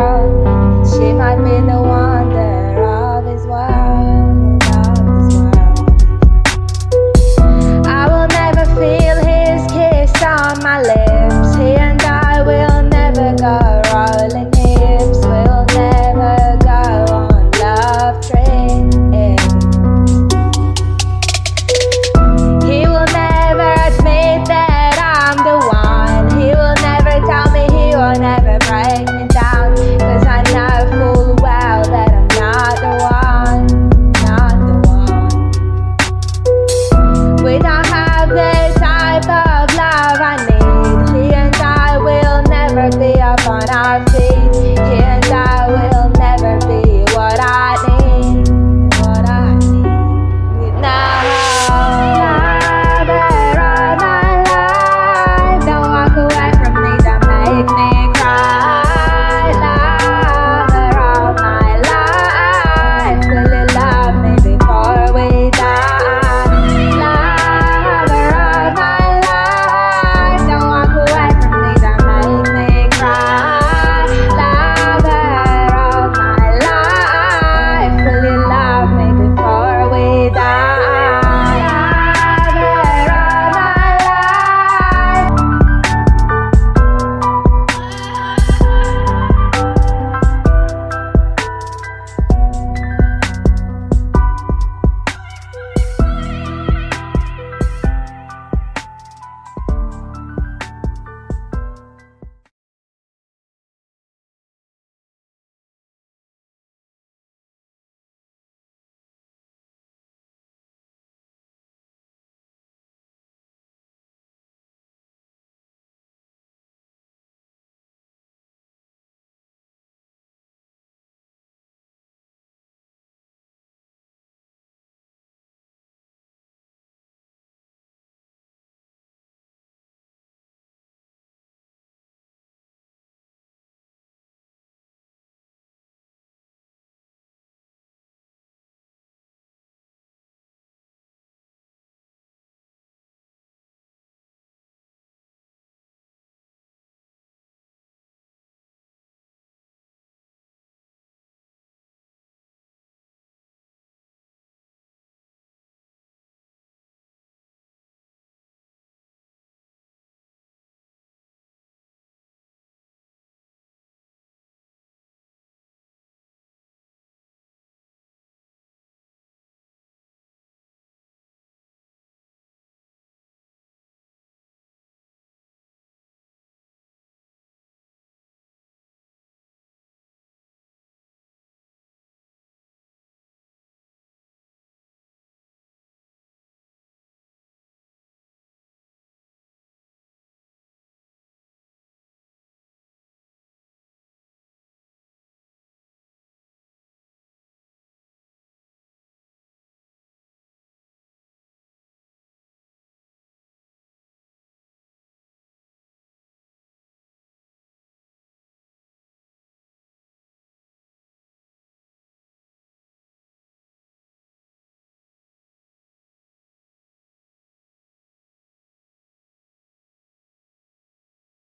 She might be the On our feet.